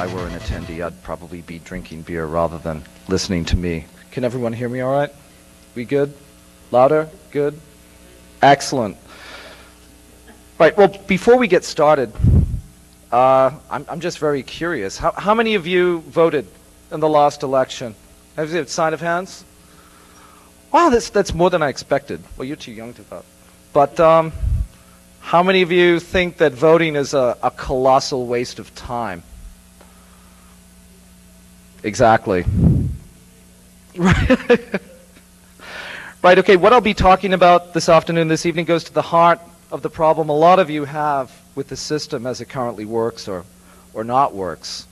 I were an attendee, I'd probably be drinking beer rather than listening to me. Can everyone hear me all right? We good? Louder? Good? Excellent. Right, well, before we get started, uh, I'm, I'm just very curious. How, how many of you voted in the last election? Have you a sign of hands? Wow, that's, that's more than I expected. Well, you're too young to vote. But um, how many of you think that voting is a, a colossal waste of time? Exactly. right, right, okay, what I'll be talking about this afternoon, this evening, goes to the heart of the problem a lot of you have with the system as it currently works or, or not works.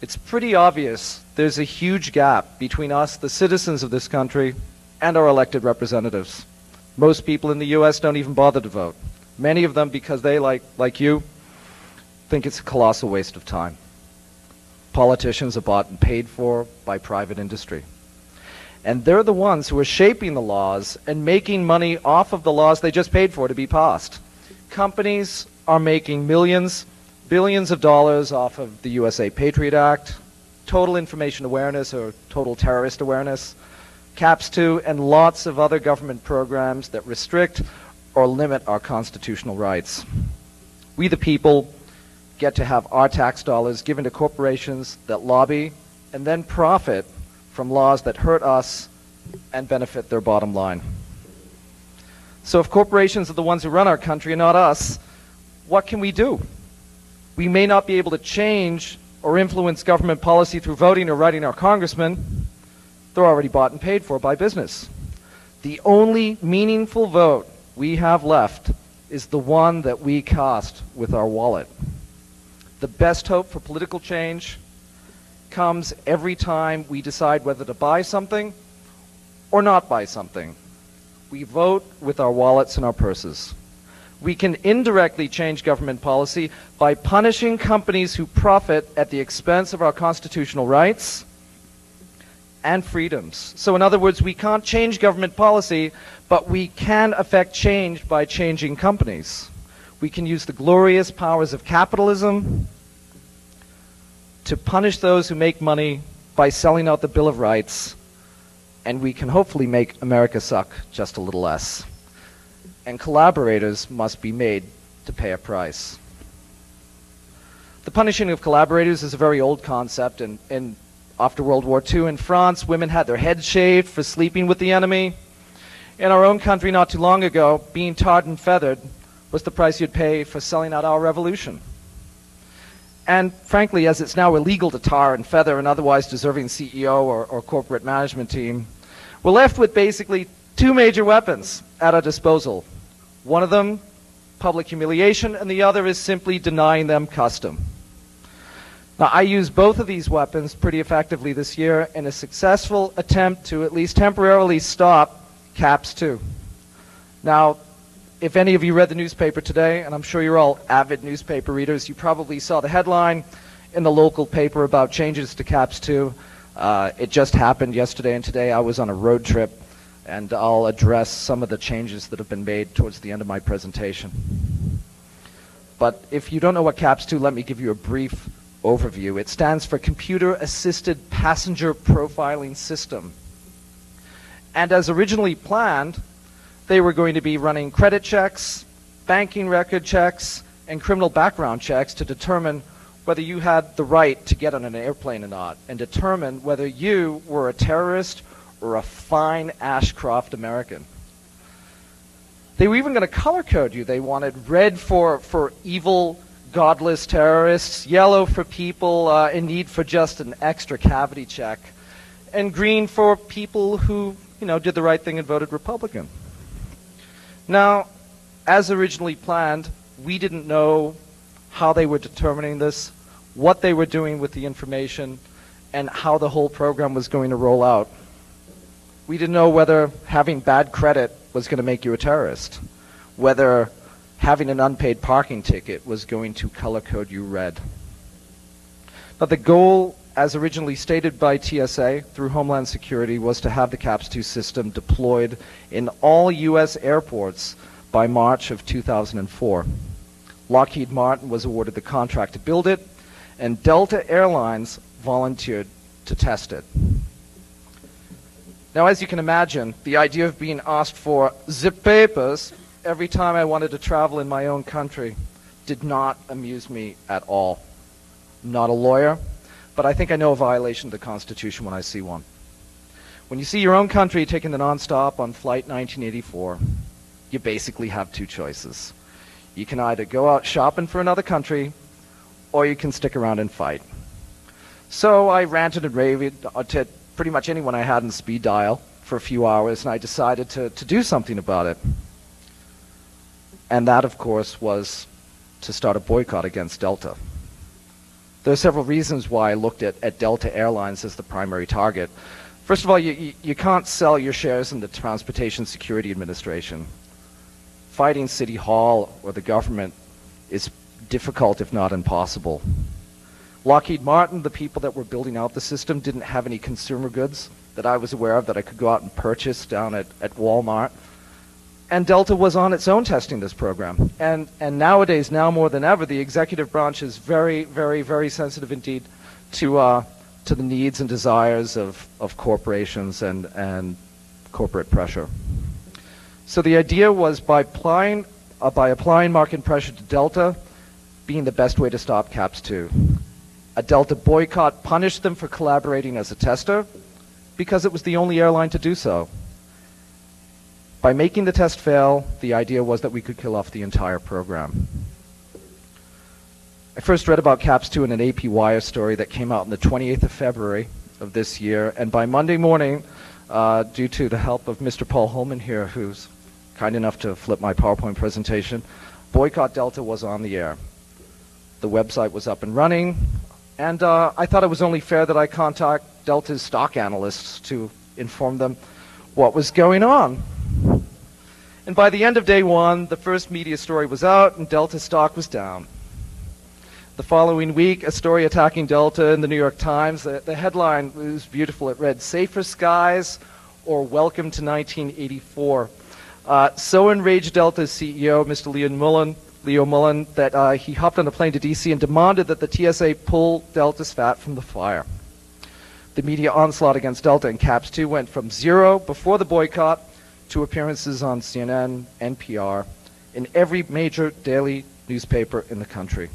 It's pretty obvious there's a huge gap between us, the citizens of this country, and our elected representatives. Most people in the U.S. don't even bother to vote. Many of them, because they, like, like you, think it's a colossal waste of time. Politicians are bought and paid for by private industry. And they're the ones who are shaping the laws and making money off of the laws they just paid for to be passed. Companies are making millions, billions of dollars off of the USA Patriot Act, total information awareness or total terrorist awareness, CAPPS 2, and lots of other government programs that restrict or limit our constitutional rights. We, the people, get to have our tax dollars given to corporations that lobby and then profit from laws that hurt us and benefit their bottom line. So if corporations are the ones who run our country and not us, what can we do? We may not be able to change or influence government policy through voting or writing our congressmen. They're already bought and paid for by business. The only meaningful vote we have left is the one that we cast with our wallet. The best hope for political change comes every time we decide whether to buy something or not buy something. We vote with our wallets and our purses. We can indirectly change government policy by punishing companies who profit at the expense of our constitutional rights and freedoms. So in other words, we can't change government policy, but we can affect change by changing companies. We can use the glorious powers of capitalism to punish those who make money by selling out the Bill of Rights, and we can hopefully make America suck just a little less. And collaborators must be made to pay a price. The punishing of collaborators is a very old concept, and, and after World War II in France, women had their heads shaved for sleeping with the enemy. In our own country, not too long ago, being tarred and feathered was the price you'd pay for selling out our revolution. And frankly, as it's now illegal to tar and feather an otherwise deserving CEO or, or corporate management team, we're left with basically two major weapons at our disposal. One of them, public humiliation, and the other is simply denying them custom. Now, I used both of these weapons pretty effectively this year in a successful attempt to at least temporarily stop CAPPS 2. Now, if any of you read the newspaper today, and I'm sure you're all avid newspaper readers, you probably saw the headline in the local paper about changes to CAPPS 2. Uh, it just happened yesterday and today. I was on a road trip, and I'll address some of the changes that have been made towards the end of my presentation. But if you don't know what CAPPS 2, let me give you a brief overview. It stands for Computer Assisted Passenger Profiling System. And as originally planned, they were going to be running credit checks, banking record checks, and criminal background checks to determine whether you had the right to get on an airplane or not, and determine whether you were a terrorist or a fine Ashcroft American. They were even going to color code you. They wanted red for, for evil godless terrorists, yellow for people uh, in need for just an extra cavity check, and green for people who, you know, did the right thing and voted Republican. Now, as originally planned, we didn't know how they were determining this, what they were doing with the information, and how the whole program was going to roll out. We didn't know whether having bad credit was going to make you a terrorist, whether having an unpaid parking ticket was going to color code you red. But the goal, as originally stated by TSA through Homeland Security, was to have the CAPPS 2 system deployed in all U.S. airports by March of 2004. Lockheed Martin was awarded the contract to build it, and Delta Airlines volunteered to test it. Now, as you can imagine, the idea of being asked for zip papers every time I wanted to travel in my own country did not amuse me at all. I'm not a lawyer, but I think I know a violation of the Constitution when I see one. When you see your own country taking the nonstop on Flight 1984, you basically have two choices. You can either go out shopping for another country, or you can stick around and fight. So I ranted and raved to pretty much anyone I had in speed dial for a few hours, and I decided to, to do something about it. And that, of course, was to start a boycott against Delta. There are several reasons why I looked at, at Delta Airlines as the primary target. First of all, you, you, you can't sell your shares in the Transportation Security Administration. Fighting City Hall or the government is difficult, if not impossible. Lockheed Martin, the people that were building out the system, didn't have any consumer goods that I was aware of that I could go out and purchase down at, at Walmart. And Delta was on its own testing this program. And, and nowadays, now more than ever, the executive branch is very, very, very sensitive indeed to, uh, to the needs and desires of, of corporations and, and corporate pressure. So the idea was by applying, uh, by applying market pressure to Delta being the best way to stop CAPPS 2. A Delta boycott punished them for collaborating as a tester because it was the only airline to do so. By making the test fail, the idea was that we could kill off the entire program. I first read about CAPPS 2 in an AP Wire story that came out on the 28th of February of this year, and by Monday morning, uh, due to the help of Mr. Paul Holman here, who's kind enough to flip my PowerPoint presentation, Boycott Delta was on the air. The website was up and running. And uh, I thought it was only fair that I contact Delta's stock analysts to inform them what was going on. And by the end of day one, the first media story was out and Delta stock was down. The following week, a story attacking Delta in the New York Times. The, the headline was beautiful. It read, Safer Skies or Welcome to 1984. Uh, so enraged Delta's CEO, Mr. Leon Mullin, Leo Mullin that uh, he hopped on a plane to D.C. and demanded that the TSA pull Delta's fat from the fire. The media onslaught against Delta and CAPPS 2 went from zero before the boycott to appearances on CNN, NPR, in every major daily newspaper in the country.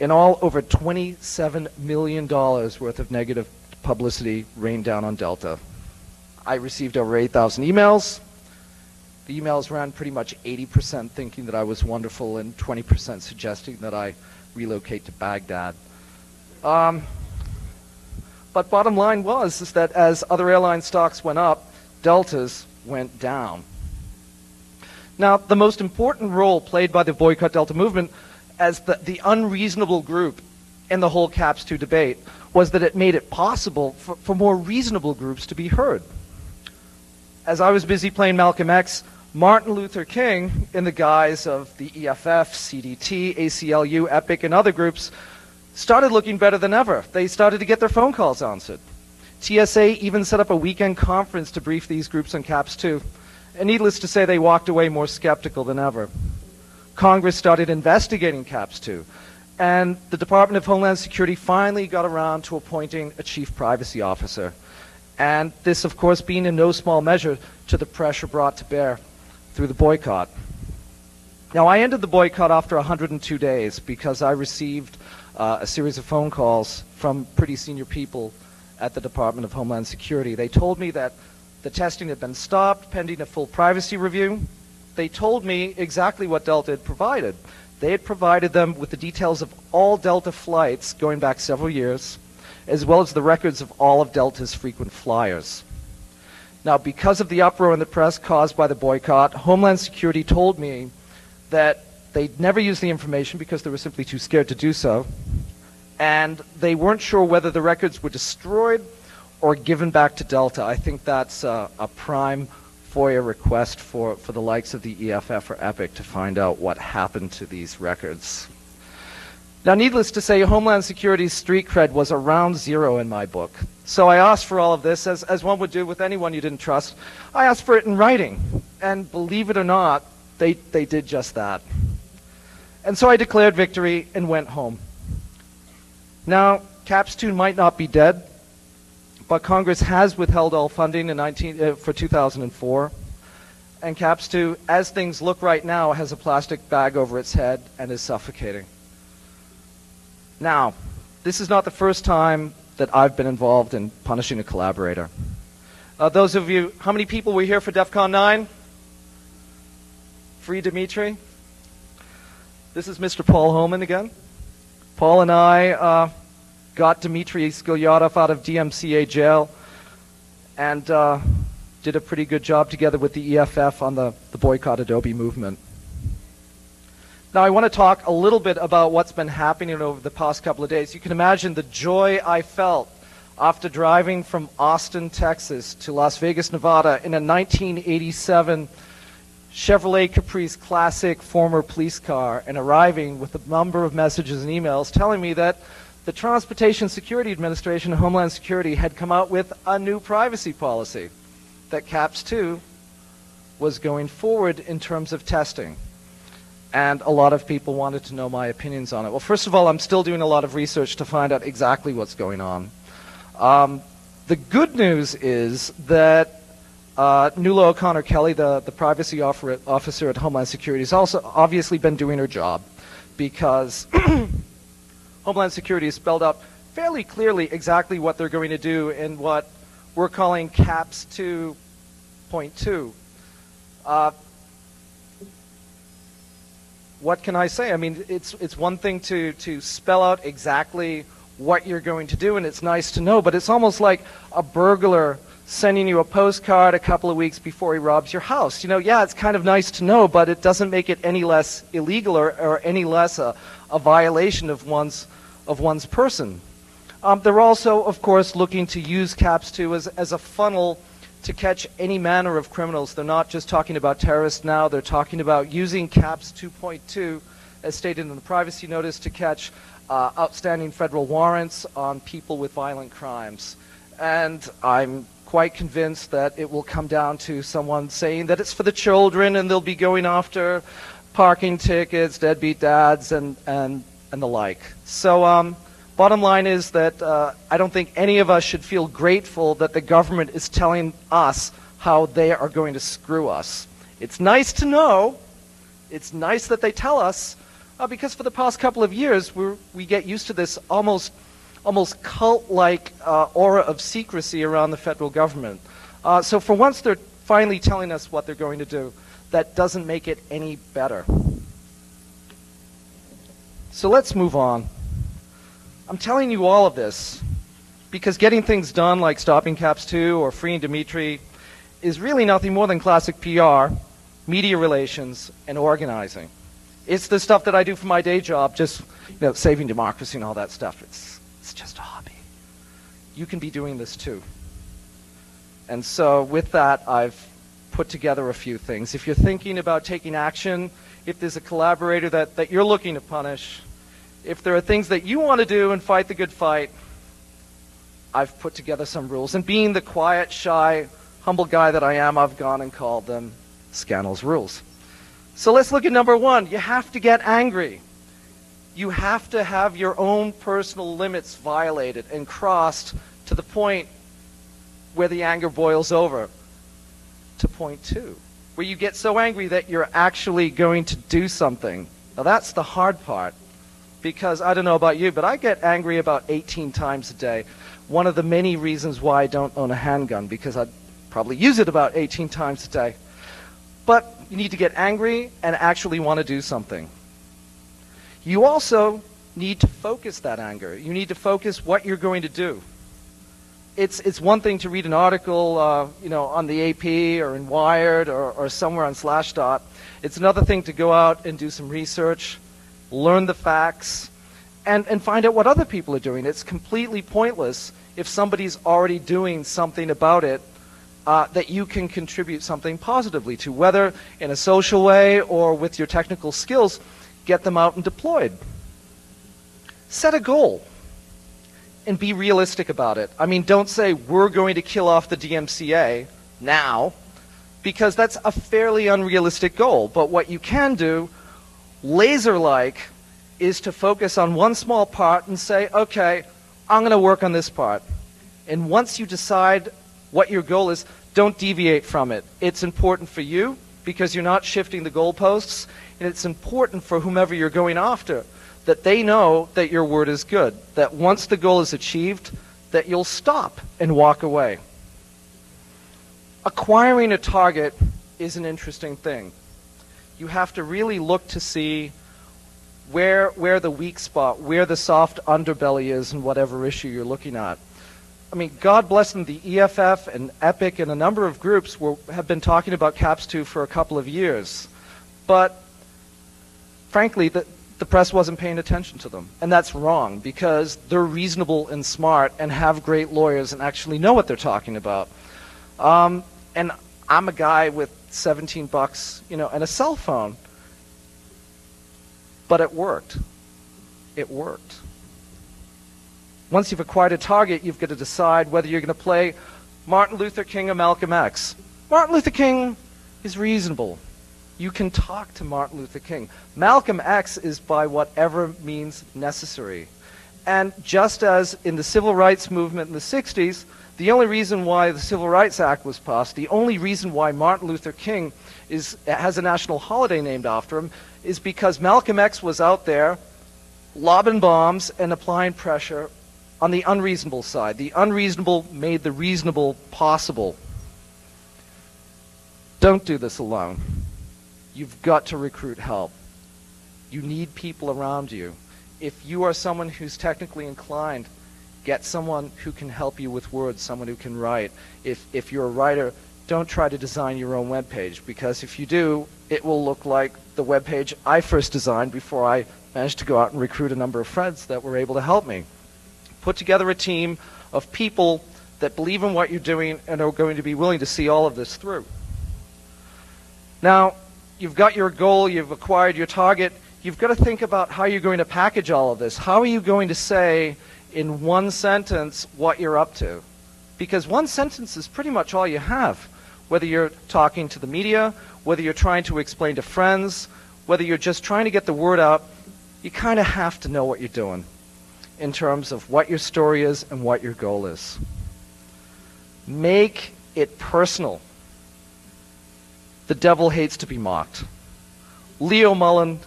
In all, over $27 million worth of negative publicity rained down on Delta. I received over 8,000 emails, the emails ran pretty much 80% thinking that I was wonderful and 20% suggesting that I relocate to Baghdad. Um, but bottom line was is that as other airline stocks went up, Delta's went down. Now, the most important role played by the boycott Delta movement as the, the unreasonable group in the whole CAPPS 2 debate was that it made it possible for, for more reasonable groups to be heard. As I was busy playing Malcolm X, Martin Luther King, in the guise of the EFF, CDT, ACLU, EPIC, and other groups, started looking better than ever. They started to get their phone calls answered. TSA even set up a weekend conference to brief these groups on CAPPS 2. And needless to say, they walked away more skeptical than ever. Congress started investigating CAPPS 2. And the Department of Homeland Security finally got around to appointing a chief privacy officer. And this, of course, being in no small measure to the pressure brought to bear through the boycott. Now, I ended the boycott after 102 days because I received uh, a series of phone calls from pretty senior people at the Department of Homeland Security. They told me that the testing had been stopped pending a full privacy review. They told me exactly what Delta had provided. They had provided them with the details of all Delta flights going back several years, as well as the records of all of Delta's frequent flyers. Now, because of the uproar in the press caused by the boycott, Homeland Security told me that they'd never used the information because they were simply too scared to do so, and they weren't sure whether the records were destroyed or given back to Delta. I think that's a, a prime FOIA request for, for the likes of the EFF or EPIC to find out what happened to these records. Now, needless to say, Homeland Security's street cred was around zero in my book. So I asked for all of this, as, as one would do with anyone you didn't trust. I asked for it in writing. And believe it or not, they, they did just that. And so I declared victory and went home. Now, CAPPS 2 might not be dead, but Congress has withheld all funding in 19, uh, for 2004. And CAPPS 2, as things look right now, has a plastic bag over its head and is suffocating. Now, this is not the first time that I've been involved in punishing a collaborator. Uh, those of you, how many people were here for DEF CON 9? Free Dimitri? This is Mr. Paul Holman again. Paul and I uh, got Dmitry Sklyarov out of DMCA jail and uh, did a pretty good job together with the EFF on the, the boycott Adobe movement. Now, I want to talk a little bit about what's been happening over the past couple of days. You can imagine the joy I felt after driving from Austin, Texas to Las Vegas, Nevada in a 1987 Chevrolet Caprice Classic former police car and arriving with a number of messages and emails telling me that the Transportation Security Administration and Homeland Security had come out with a new privacy policy that CAPPS 2 was going forward in terms of testing and a lot of people wanted to know my opinions on it. Well, first of all, I'm still doing a lot of research to find out exactly what's going on. Um, the good news is that uh, O'Connor Kelly, the, the privacy officer at Homeland Security, has also obviously been doing her job because Homeland Security has spelled out fairly clearly exactly what they're going to do in what we're calling CAPPS 2.2. Uh, what can I say? I mean, it's, it's one thing to, to spell out exactly what you're going to do, and it's nice to know, but it's almost like a burglar sending you a postcard a couple of weeks before he robs your house. You know, yeah, it's kind of nice to know, but it doesn't make it any less illegal or, or any less a, a violation of one's, of one's person. Um, they're also, of course, looking to use CAPPS 2 as, as a funnel to catch any manner of criminals. They're not just talking about terrorists now, they're talking about using CAPPS 2.2, as stated in the privacy notice, to catch uh, outstanding federal warrants on people with violent crimes. And I'm quite convinced that it will come down to someone saying that it's for the children and they'll be going after parking tickets, deadbeat dads, and, and, and the like. So, um, Bottom line is that uh, I don't think any of us should feel grateful that the government is telling us how they are going to screw us. It's nice to know. It's nice that they tell us, uh, because for the past couple of years we we get used to this almost almost cult-like uh, aura of secrecy around the federal government. Uh, so for once they're finally telling us what they're going to do. That doesn't make it any better. So let's move on. I'm telling you all of this because getting things done like stopping CAPPS 2 or freeing Dimitri is really nothing more than classic PR, media relations, and organizing. It's the stuff that I do for my day job, just you know, saving democracy and all that stuff. It's, it's just a hobby. You can be doing this too. And so with that, I've put together a few things. If you're thinking about taking action, if there's a collaborator that, that you're looking to punish, if there are things that you want to do and fight the good fight, I've put together some rules. And being the quiet, shy, humble guy that I am, I've gone and called them Scannell's rules. So let's look at number one. You have to get angry. You have to have your own personal limits violated and crossed to the point where the anger boils over. To point two, where you get so angry that you're actually going to do something. Now that's the hard part because I don't know about you, but I get angry about 18 times a day. One of the many reasons why I don't own a handgun, because I'd probably use it about 18 times a day. But you need to get angry and actually want to do something. You also need to focus that anger. You need to focus what you're going to do. It's, it's one thing to read an article, uh, you know, on the AP or in Wired or, or somewhere on Slashdot. It's another thing to go out and do some research, learn the facts, and, and find out what other people are doing. It's completely pointless if somebody's already doing something about it uh, that you can contribute something positively to, whether in a social way or with your technical skills, get them out and deployed. Set a goal and be realistic about it. I mean, don't say, we're going to kill off the DMCA now, because that's a fairly unrealistic goal. But what you can do laser like is to focus on one small part and say, okay, I'm going to work on this part. And once you decide what your goal is, don't deviate from it. It's important for you because you're not shifting the goalposts, and it's important for whomever you're going after that they know that your word is good, that once the goal is achieved, that you'll stop and walk away. Acquiring a target is an interesting thing. You have to really look to see where, where the weak spot, where the soft underbelly is in whatever issue you're looking at. I mean, God bless them, the EFF and EPIC and a number of groups were, have been talking about CAPPS 2 for a couple of years. But frankly, the, the press wasn't paying attention to them. And that's wrong because they're reasonable and smart and have great lawyers and actually know what they're talking about. Um, and I'm a guy with 17 bucks, you know, and a cell phone. But it worked. It worked. Once you've acquired a target, you've got to decide whether you're going to play Martin Luther King or Malcolm X. Martin Luther King is reasonable. You can talk to Martin Luther King. Malcolm X is by whatever means necessary. And just as in the civil rights movement in the 60s, the only reason why the Civil Rights Act was passed, the only reason why Martin Luther King is, has a national holiday named after him, is because Malcolm X was out there lobbing bombs and applying pressure on the unreasonable side. The unreasonable made the reasonable possible. Don't do this alone. You've got to recruit help. You need people around you. If you are someone who's technically inclined, get someone who can help you with words, someone who can write. If, if you're a writer, don't try to design your own web page because if you do, it will look like the web page I first designed before I managed to go out and recruit a number of friends that were able to help me. Put together a team of people that believe in what you're doing and are going to be willing to see all of this through. Now, you've got your goal, you've acquired your target, you've got to think about how you're going to package all of this. How are you going to say in one sentence what you're up to? Because one sentence is pretty much all you have whether you're talking to the media, whether you're trying to explain to friends, whether you're just trying to get the word out, you kind of have to know what you're doing in terms of what your story is and what your goal is. Make it personal. The devil hates to be mocked. Leo Mullin,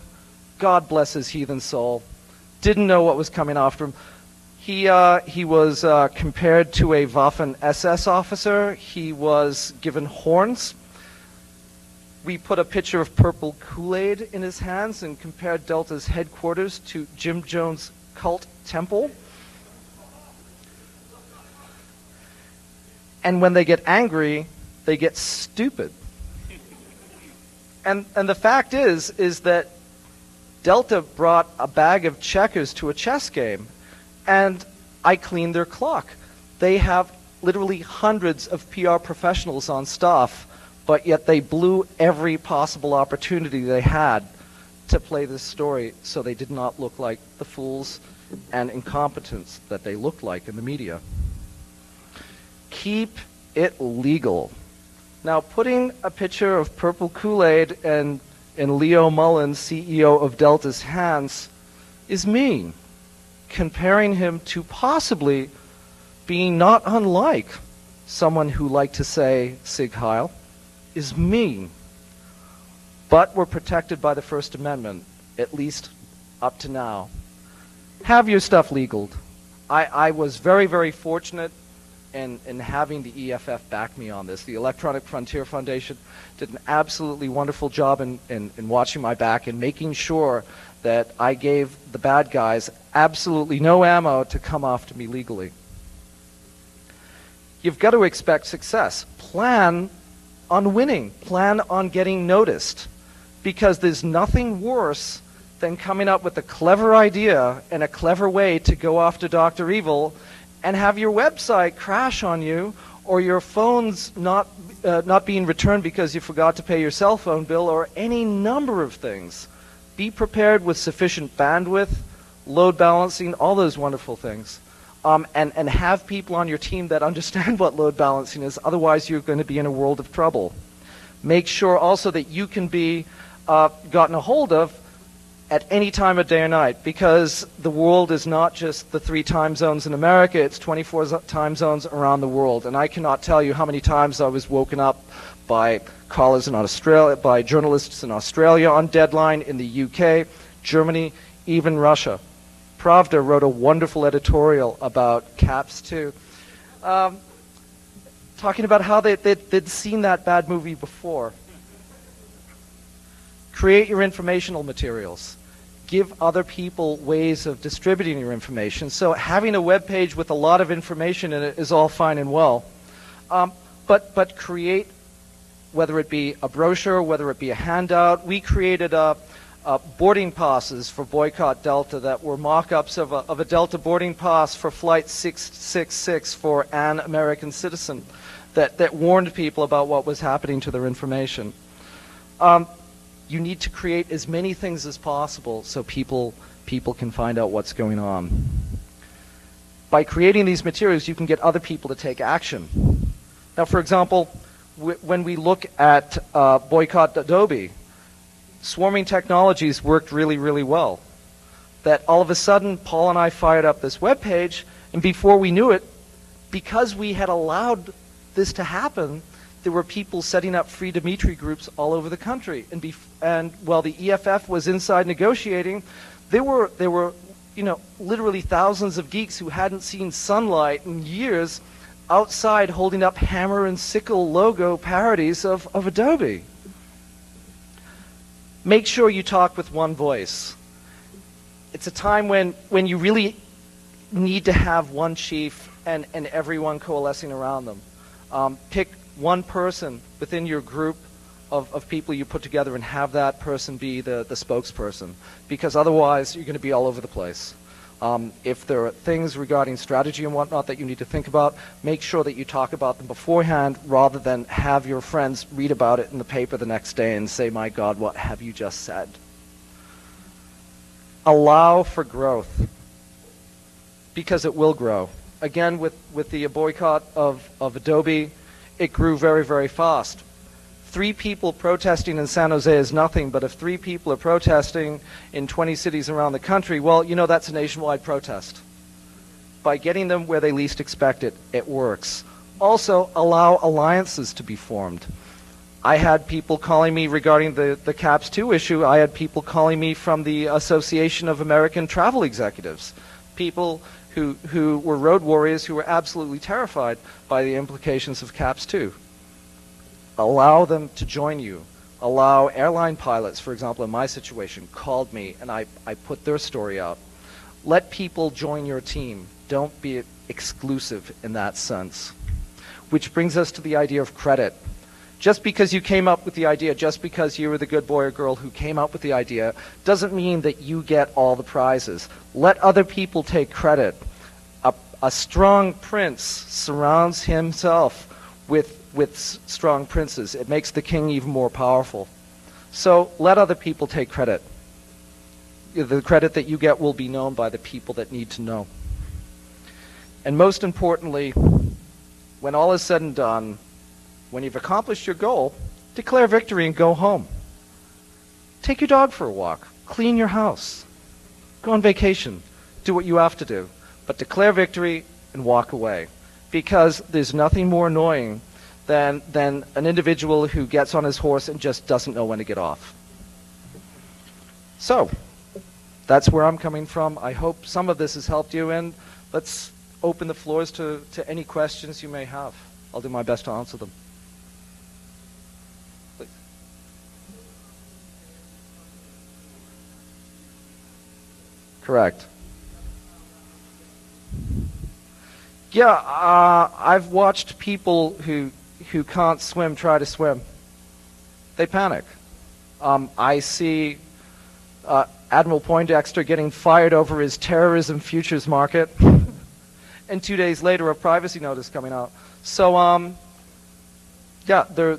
God bless his heathen soul, didn't know what was coming after him. He, uh, he was uh, compared to a Waffen SS officer. He was given horns. We put a picture of purple Kool Aid in his hands and compared Delta's headquarters to Jim Jones' cult temple. And when they get angry, they get stupid. And, and the fact is, is that Delta brought a bag of checkers to a chess game and I cleaned their clock. They have literally hundreds of PR professionals on staff, but yet they blew every possible opportunity they had to play this story so they did not look like the fools and incompetents that they looked like in the media. Keep it legal. Now, putting a picture of purple Kool Aid and in Leo Mullin's, CEO of Delta's hands, is mean comparing him to possibly being not unlike someone who liked to say Sieg Heil, is mean. But we're protected by the First Amendment, at least up to now. Have your stuff legaled. I, I was very, very fortunate in, in having the EFF back me on this. The Electronic Frontier Foundation did an absolutely wonderful job in, in, in watching my back and making sure that I gave the bad guys absolutely no ammo to come after me legally. You've got to expect success. Plan on winning. Plan on getting noticed. Because there's nothing worse than coming up with a clever idea and a clever way to go after Dr. Evil and have your website crash on you or your phone's not, uh, not being returned because you forgot to pay your cell phone bill or any number of things. Be prepared with sufficient bandwidth, load balancing, all those wonderful things. Um, and, and have people on your team that understand what load balancing is. Otherwise, you're going to be in a world of trouble. Make sure also that you can be uh, gotten a hold of at any time of day or night because the world is not just the three time zones in America, it's 24 time zones around the world. And I cannot tell you how many times I was woken up by callers in Australia, by journalists in Australia on deadline, in the UK, Germany, even Russia. Pravda wrote a wonderful editorial about CAPPS too, um, talking about how they, they'd, they'd seen that bad movie before. Create your informational materials. Give other people ways of distributing your information. So having a web page with a lot of information in it is all fine and well. Um, but, but create, whether it be a brochure, whether it be a handout. We created a, uh, boarding passes for Boycott Delta that were mock-ups of a, of a Delta boarding pass for Flight 666 for an American citizen that, that warned people about what was happening to their information. Um, you need to create as many things as possible so people, people can find out what's going on. By creating these materials, you can get other people to take action. Now, for example, when we look at uh, Boycott Adobe, swarming technologies worked really, really well. That all of a sudden, Paul and I fired up this web page, and before we knew it, because we had allowed this to happen, there were people setting up free Dimitri groups all over the country. And, and while the EFF was inside negotiating, there were, there were, you know, literally thousands of geeks who hadn't seen sunlight in years outside holding up hammer and sickle logo parodies of, of Adobe. Make sure you talk with one voice. It's a time when, when you really need to have one chief and, and everyone coalescing around them. Um, pick one person within your group of, of people you put together and have that person be the, the spokesperson because otherwise you're going to be all over the place. Um, if there are things regarding strategy and whatnot that you need to think about, make sure that you talk about them beforehand rather than have your friends read about it in the paper the next day and say, my God, what have you just said? Allow for growth because it will grow. Again, with, with the boycott of, of Adobe, it grew very, very fast. Three people protesting in San Jose is nothing, but if three people are protesting in 20 cities around the country, well, you know that's a nationwide protest. By getting them where they least expect it, it works. Also, allow alliances to be formed. I had people calling me regarding the, the CAPPS 2 issue. I had people calling me from the Association of American Travel Executives. People who, who were road warriors who were absolutely terrified by the implications of CAPPS 2. Allow them to join you. Allow airline pilots, for example, in my situation, called me and I, I put their story out. Let people join your team. Don't be exclusive in that sense. Which brings us to the idea of credit. Just because you came up with the idea, just because you were the good boy or girl who came up with the idea, doesn't mean that you get all the prizes. Let other people take credit. A, a strong prince surrounds himself with, with strong princes. It makes the king even more powerful. So let other people take credit. The credit that you get will be known by the people that need to know. And most importantly, when all is said and done, when you've accomplished your goal, declare victory and go home. Take your dog for a walk. Clean your house. Go on vacation. Do what you have to do. But declare victory and walk away. Because there's nothing more annoying than, than an individual who gets on his horse and just doesn't know when to get off. So, that's where I'm coming from. I hope some of this has helped you, and let's open the floors to, to any questions you may have. I'll do my best to answer them. Correct. Yeah, uh, I've watched people who who can't swim try to swim. They panic. Um, I see uh, Admiral Poindexter getting fired over his terrorism futures market, and two days later, a privacy notice coming out. So, um, yeah, they're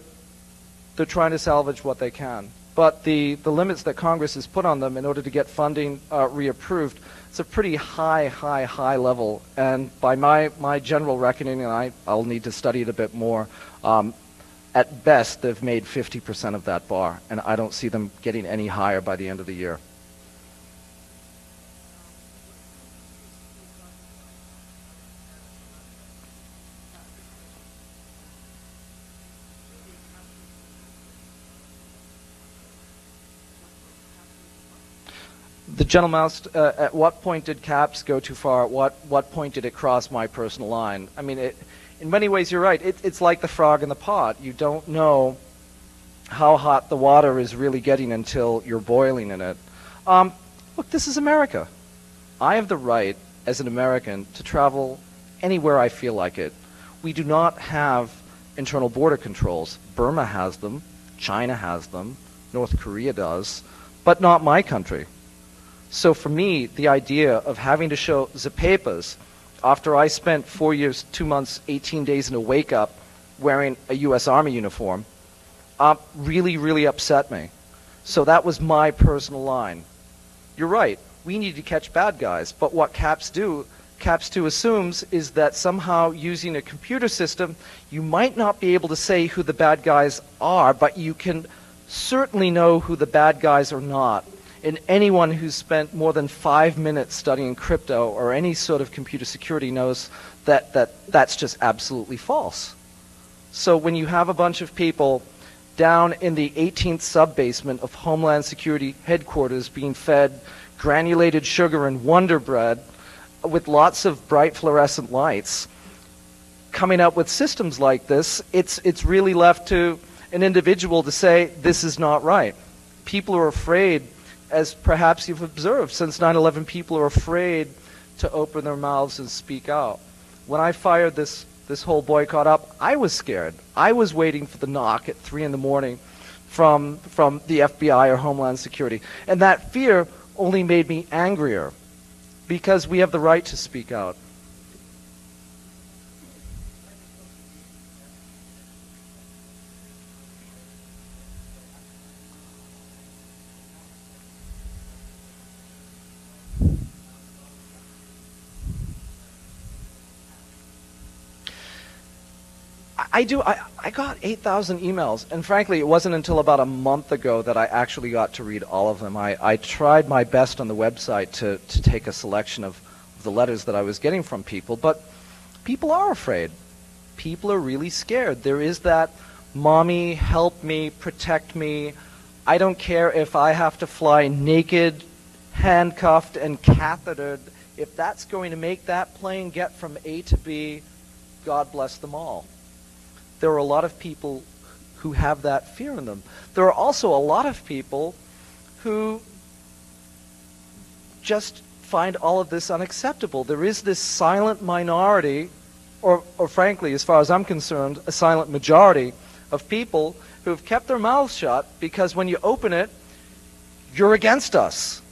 they're trying to salvage what they can but the, the limits that Congress has put on them in order to get funding uh, reapproved, it's a pretty high, high, high level. And by my, my general reckoning, and I, I'll need to study it a bit more, um, at best they've made 50% of that bar, and I don't see them getting any higher by the end of the year. The gentleman asked, uh, at what point did CAPPS go too far? At what, what point did it cross my personal line? I mean, it, in many ways, you're right. It, it's like the frog in the pot. You don't know how hot the water is really getting until you're boiling in it. Um, look, this is America. I have the right, as an American, to travel anywhere I feel like it. We do not have internal border controls. Burma has them, China has them, North Korea does, but not my country. So for me, the idea of having to show the papers after I spent four years, two months, 18 days in a wake up wearing a U.S. Army uniform, uh, really, really upset me. So that was my personal line. You're right. We need to catch bad guys. But what CAPPS do, CAPPS 2 assumes, is that somehow using a computer system, you might not be able to say who the bad guys are, but you can certainly know who the bad guys are not. And anyone who's spent more than five minutes studying crypto or any sort of computer security knows that, that that's just absolutely false. So when you have a bunch of people down in the 18th sub-basement of Homeland Security headquarters being fed granulated sugar and Wonder Bread with lots of bright fluorescent lights, coming up with systems like this, it's, it's really left to an individual to say, this is not right. People are afraid, as perhaps you've observed, since 9-11, people are afraid to open their mouths and speak out. When I fired this this whole boycott up, I was scared. I was waiting for the knock at 3 in the morning from, from the FBI or Homeland Security. And that fear only made me angrier because we have the right to speak out. I do. I, I got 8,000 emails, and frankly, it wasn't until about a month ago that I actually got to read all of them. I, I tried my best on the website to, to take a selection of the letters that I was getting from people, but people are afraid. People are really scared. There is that, mommy, help me, protect me. I don't care if I have to fly naked, handcuffed, and cathetered. If that's going to make that plane get from A to B, God bless them all there are a lot of people who have that fear in them. There are also a lot of people who just find all of this unacceptable. There is this silent minority, or, or frankly, as far as I'm concerned, a silent majority of people who have kept their mouths shut because when you open it, you're against us.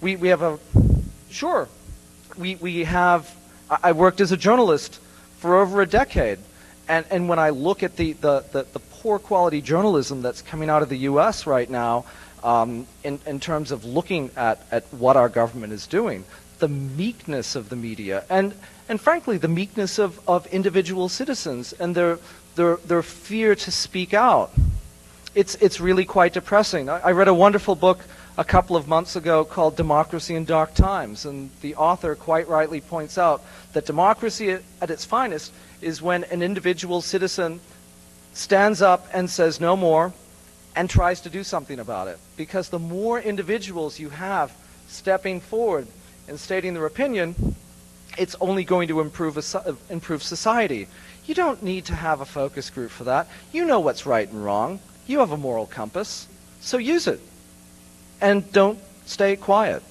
We, we have a, sure, we, we have, I worked as a journalist for over a decade and, and when I look at the, the, the, the, poor quality journalism that's coming out of the U.S. right now, um, in, in terms of looking at, at what our government is doing, the meekness of the media, and, and frankly, the meekness of, of individual citizens and their, their, their fear to speak out. It's, it's really quite depressing. I, I read a wonderful book a couple of months ago called Democracy in Dark Times, and the author quite rightly points out that democracy at, its finest is when an individual citizen stands up and says no more and tries to do something about it. Because the more individuals you have stepping forward and stating their opinion, it's only going to improve, a, improve society. You don't need to have a focus group for that. You know what's right and wrong. You have a moral compass. So use it. And don't stay quiet.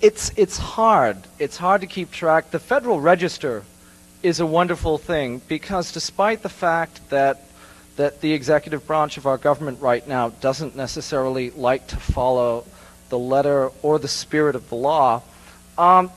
It's, it's hard. It's hard to keep track. The Federal Register is a wonderful thing because despite the fact that, that the executive branch of our government right now doesn't necessarily like to follow the letter or the spirit of the law, um,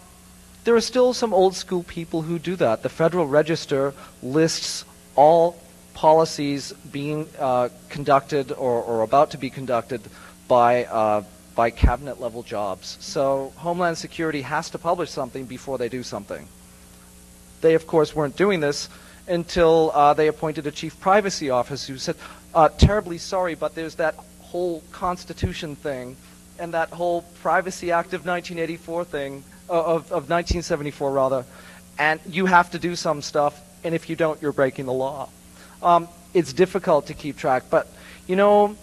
there are still some old school people who do that. The Federal Register lists all policies being uh, conducted or, or about to be conducted by uh, by cabinet level jobs. So Homeland Security has to publish something before they do something. they, of course, weren't doing this until uh, they appointed a chief privacy officer who said, uh, terribly sorry, but there's that whole Constitution thing and that whole Privacy Act of 1984 thing, uh, of, of 1974 rather, and you have to do some stuff, and if you don't, you're breaking the law. Um, it's difficult to keep track, but you know,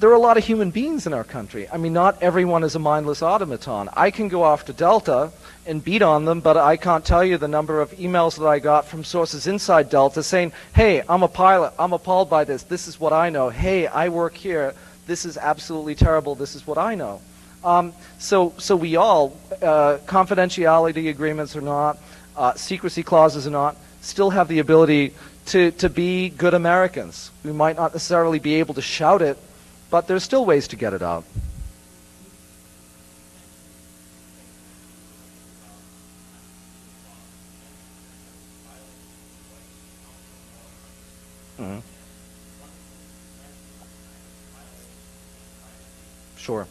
there are a lot of human beings in our country. I mean, not everyone is a mindless automaton. I can go off to Delta and beat on them, but I can't tell you the number of emails that I got from sources inside Delta saying, hey, I'm a pilot. I'm appalled by this. This is what I know. Hey, I work here. This is absolutely terrible. This is what I know. Um, so, so we all, uh, confidentiality agreements or not, uh, secrecy clauses or not, still have the ability to, to be good Americans. We might not necessarily be able to shout it but there's still ways to get it out. Mm-hmm. Sure.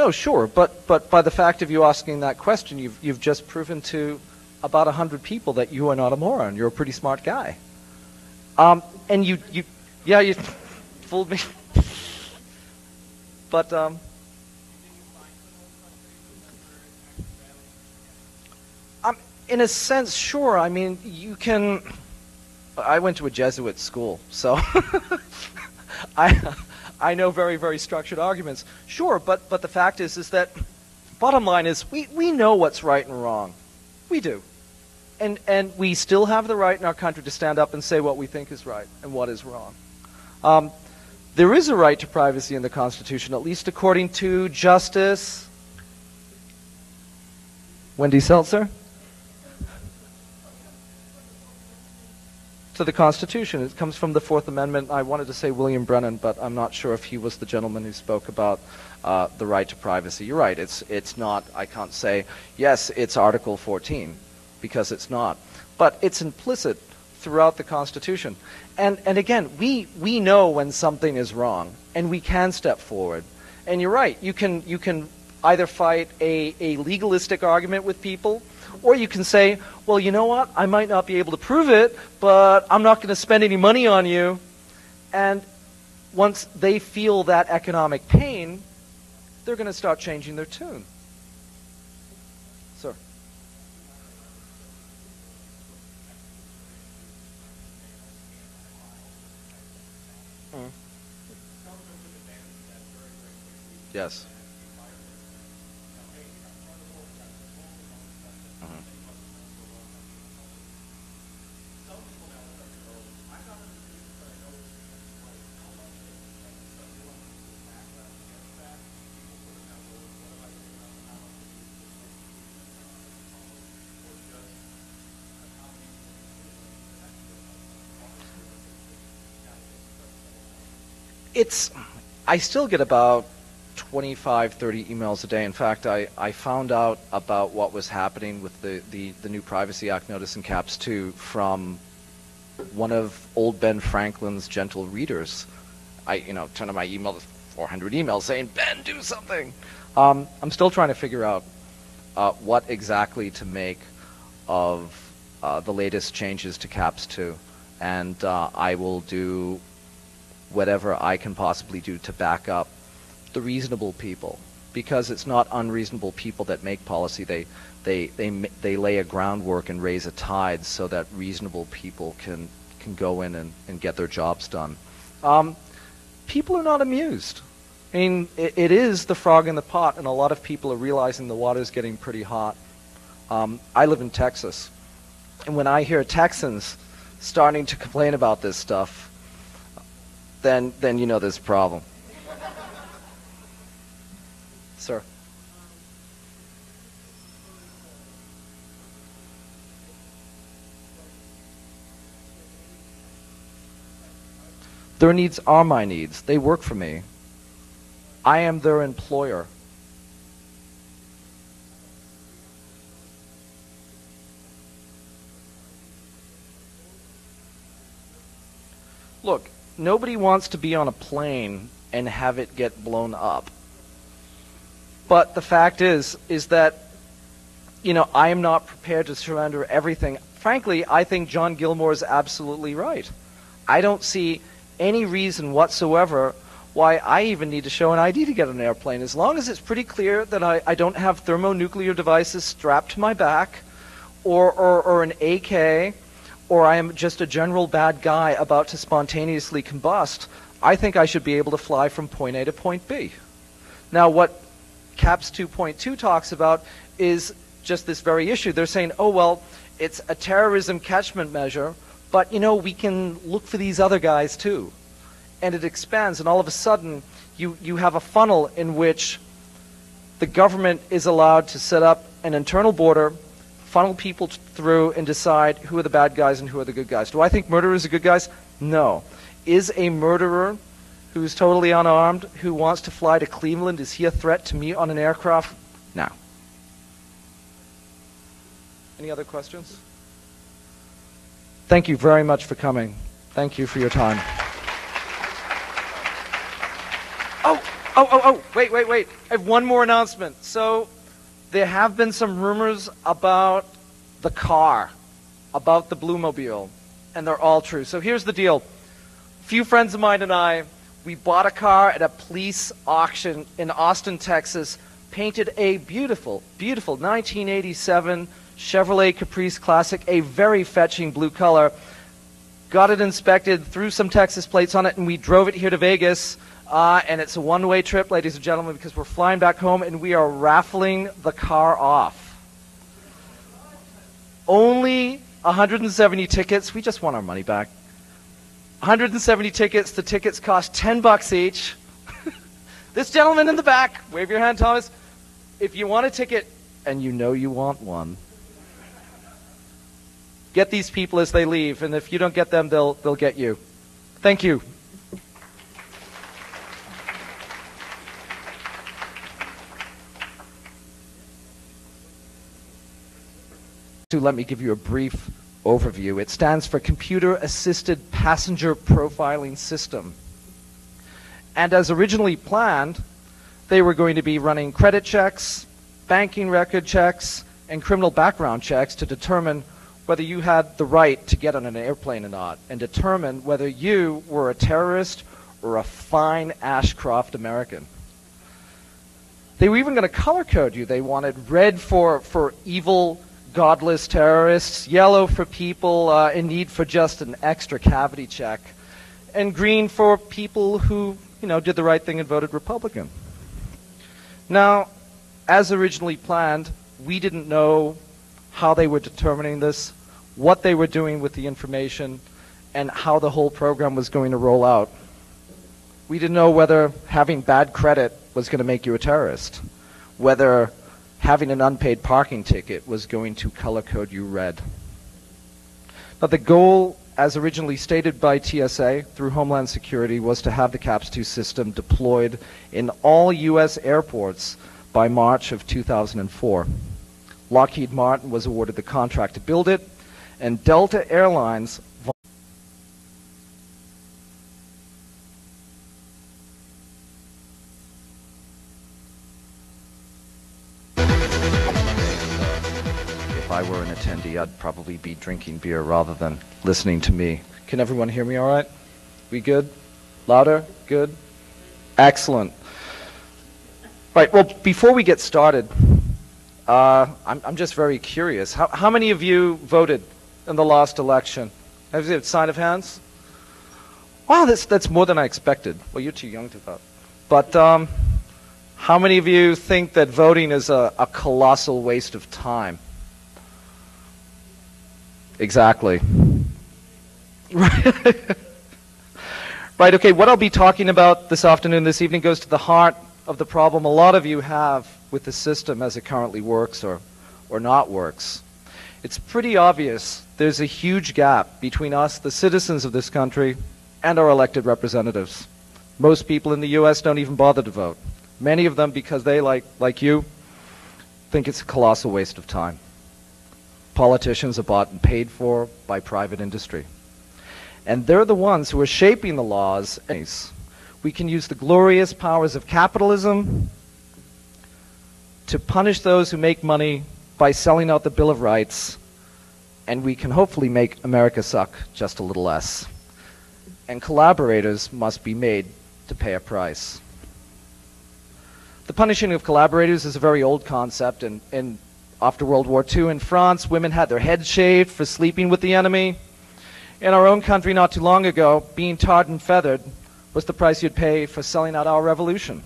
No, sure, but but by the fact of you asking that question, you've you've just proven to about hundred people that you are not a moron. You're a pretty smart guy. Um, and you you yeah you fooled me. but um, um, in a sense, sure. I mean, you can. I went to a Jesuit school, so I. I know very, very structured arguments. Sure, but, but the fact is, is that bottom line is we, we know what's right and wrong. We do. And, and we still have the right in our country to stand up and say what we think is right and what is wrong. Um, there is a right to privacy in the Constitution, at least according to Justice Wendy Seltzer. To the Constitution. It comes from the Fourth Amendment. I wanted to say William Brennan, but I'm not sure if he was the gentleman who spoke about uh, the right to privacy. You're right. It's it's not. I can't say yes. It's Article 14 because it's not. But it's implicit throughout the Constitution. And and again, we we know when something is wrong, and we can step forward. And you're right. You can you can either fight a, a legalistic argument with people or you can say, well, you know what? I might not be able to prove it, but I'm not going to spend any money on you. And once they feel that economic pain, they're going to start changing their tune. Sir. Mm. Yes. It's I still get about 25, 30 emails a day. In fact, I, I found out about what was happening with the, the, the new Privacy Act notice in CAPPS 2 from one of old Ben Franklin's gentle readers. I, you know, turned on my email, 400 emails saying, Ben, do something. Um, I'm still trying to figure out uh, what exactly to make of uh, the latest changes to CAPPS 2. And uh, I will do whatever I can possibly do to back up the reasonable people because it's not unreasonable people that make policy. They, they, they, they lay a groundwork and raise a tide so that reasonable people can, can go in and, and get their jobs done. Um, people are not amused. I mean, it, it is the frog in the pot, and a lot of people are realizing the water is getting pretty hot. Um, I live in Texas, and when I hear Texans starting to complain about this stuff, then, then you know there's a problem. Sir. Their needs are my needs. They work for me. I am their employer. Look, nobody wants to be on a plane and have it get blown up. But the fact is, is that, you know, I am not prepared to surrender everything. Frankly, I think John Gilmore is absolutely right. I don't see any reason whatsoever why I even need to show an ID to get on an airplane. As long as it's pretty clear that I, I don't have thermonuclear devices strapped to my back or, or, or an AK or I am just a general bad guy about to spontaneously combust, I think I should be able to fly from point A to point B. Now, what CAPPS 2.2 talks about is just this very issue. They're saying, oh, well, it's a terrorism catchment measure, but, you know, we can look for these other guys too. And it expands, and all of a sudden, you, you have a funnel in which the government is allowed to set up an internal border funnel people through and decide who are the bad guys and who are the good guys. Do I think murderers are good guys? No. Is a murderer who's totally unarmed, who wants to fly to Cleveland, is he a threat to me on an aircraft? No. Any other questions? Thank you very much for coming. Thank you for your time. Oh, oh, oh, oh, wait, wait, wait. I have one more announcement. So, there have been some rumors about the car, about the Bluemobile, and they're all true. So here's the deal. A few friends of mine and I, we bought a car at a police auction in Austin, Texas, painted a beautiful, beautiful 1987 Chevrolet Caprice Classic, a very fetching blue color. Got it inspected, threw some Texas plates on it, and we drove it here to Vegas uh, and it's a one way trip, ladies and gentlemen, because we're flying back home and we are raffling the car off. Only 170 tickets. We just want our money back. 170 tickets. The tickets cost 10 bucks each. this gentleman in the back, wave your hand, Thomas. If you want a ticket, and you know you want one, get these people as they leave, and if you don't get them, they'll, they'll get you. Thank you. To let me give you a brief overview. It stands for Computer Assisted Passenger Profiling System. And as originally planned, they were going to be running credit checks, banking record checks, and criminal background checks to determine whether you had the right to get on an airplane or not, and determine whether you were a terrorist or a fine Ashcroft American. They were even going to color code you. They wanted red for, for evil godless terrorists, yellow for people uh, in need for just an extra cavity check, and green for people who, you know, did the right thing and voted Republican. Now, as originally planned, we didn't know how they were determining this, what they were doing with the information, and how the whole program was going to roll out. We didn't know whether having bad credit was going to make you a terrorist, whether having an unpaid parking ticket was going to color code you red. But the goal, as originally stated by TSA through Homeland Security, was to have the CAPPS 2 system deployed in all U.S. airports by March of 2004. Lockheed Martin was awarded the contract to build it, and Delta Airlines I'd probably be drinking beer rather than listening to me. Can everyone hear me all right? We good? Louder? Good? Excellent. Right, well, before we get started, uh, I'm, I'm just very curious. How, how many of you voted in the last election? Have you a sign of hands? Wow, that's, that's more than I expected. Well, you're too young to vote. But um, how many of you think that voting is a, a colossal waste of time? Exactly. Right. Right, okay, what I'll be talking about this afternoon, this evening, goes to the heart of the problem a lot of you have with the system as it currently works or, or not works. It's pretty obvious there's a huge gap between us, the citizens of this country, and our elected representatives. Most people in the U.S. don't even bother to vote. Many of them, because they, like, like you, think it's a colossal waste of time. Politicians are bought and paid for by private industry. And they're the ones who are shaping the laws. We can use the glorious powers of capitalism to punish those who make money by selling out the Bill of Rights, and we can hopefully make America suck just a little less. And collaborators must be made to pay a price. The punishing of collaborators is a very old concept, and, and after World War II in France, women had their heads shaved for sleeping with the enemy. In our own country, not too long ago, being tarred and feathered was the price you'd pay for selling out our revolution.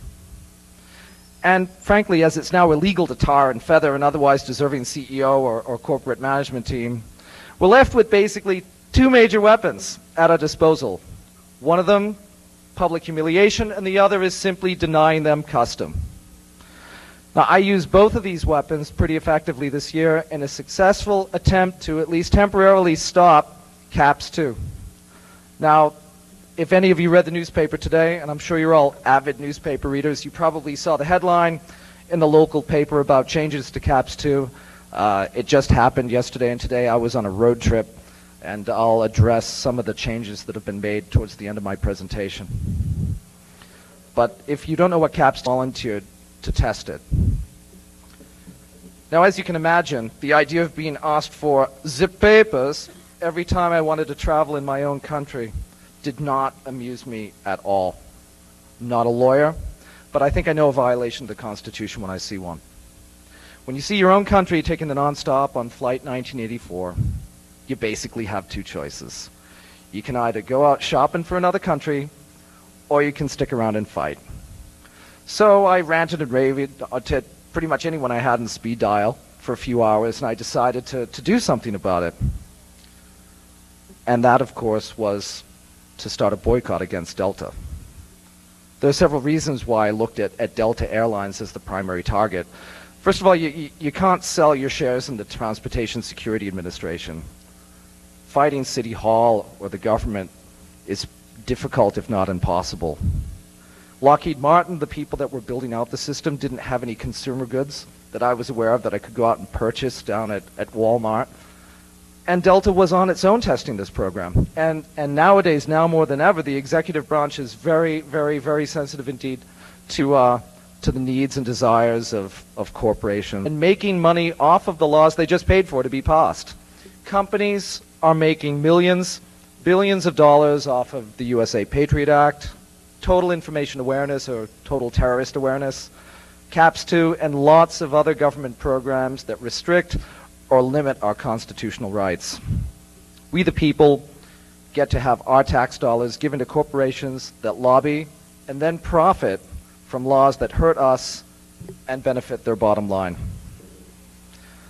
And frankly, as it's now illegal to tar and feather an otherwise deserving CEO or, or corporate management team, we're left with basically two major weapons at our disposal. One of them, public humiliation, and the other is simply denying them custom. Now, I used both of these weapons pretty effectively this year in a successful attempt to at least temporarily stop CAPPS 2. Now, if any of you read the newspaper today, and I'm sure you're all avid newspaper readers, you probably saw the headline in the local paper about changes to CAPPS 2. Uh, it just happened yesterday and today. I was on a road trip, and I'll address some of the changes that have been made towards the end of my presentation. But if you don't know what CAPPS volunteered to test it. Now, as you can imagine, the idea of being asked for zip papers every time I wanted to travel in my own country did not amuse me at all. I'm not a lawyer, but I think I know a violation of the Constitution when I see one. When you see your own country taking the nonstop on Flight 1984, you basically have two choices. You can either go out shopping for another country, or you can stick around and fight. So I ranted and raved uh, to pretty much anyone I had in speed dial for a few hours, and I decided to, to do something about it. And that, of course, was to start a boycott against Delta. There are several reasons why I looked at, at Delta Airlines as the primary target. First of all, you, you, you can't sell your shares in the Transportation Security Administration. Fighting City Hall or the government is difficult, if not impossible. Lockheed Martin, the people that were building out the system, didn't have any consumer goods that I was aware of that I could go out and purchase down at, at Walmart and Delta was on its own testing this program. And, and nowadays, now more than ever, the executive branch is very, very, very sensitive indeed to, uh, to the needs and desires of, of corporations and making money off of the laws they just paid for to be passed. Companies are making millions, billions of dollars off of the USA Patriot Act, total information awareness or total terrorist awareness, CAPPS 2, and lots of other government programs that restrict or limit our constitutional rights. We, the people, get to have our tax dollars given to corporations that lobby and then profit from laws that hurt us and benefit their bottom line.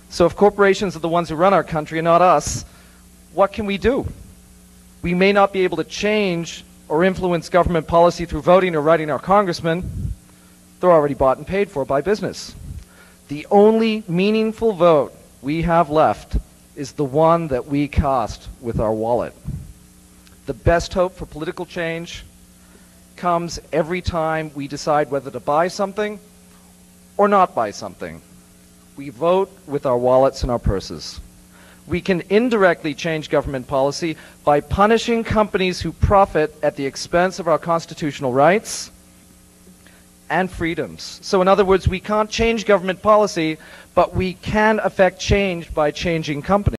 So if corporations are the ones who run our country and not us, what can we do? We may not be able to change or influence government policy through voting or writing our congressmen. They're already bought and paid for by business. The only meaningful vote we have left is the one that we cast with our wallet. The best hope for political change comes every time we decide whether to buy something or not buy something. We vote with our wallets and our purses. We can indirectly change government policy by punishing companies who profit at the expense of our constitutional rights and freedoms. So, in other words, we can't change government policy, but we can affect change by changing companies.